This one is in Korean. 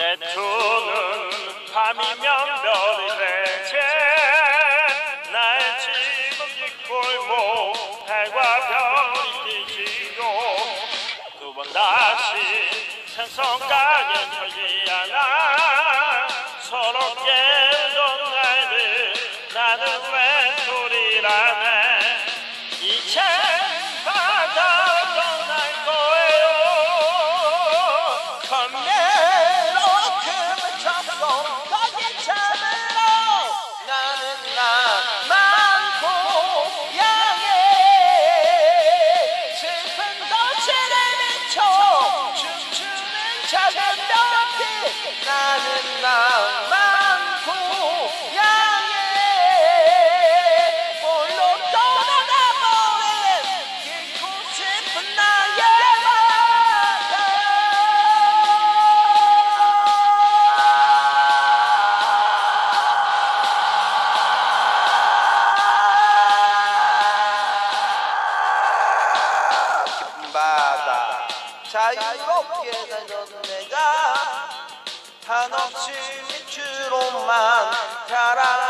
내 두는 밤이면 별이 되채 나의 지금 뒷골목 해와 별이 지고 두 번 다시 생성가는 켜지 않아 자유롭게 되던 내가 한없이 밑줄로만 가라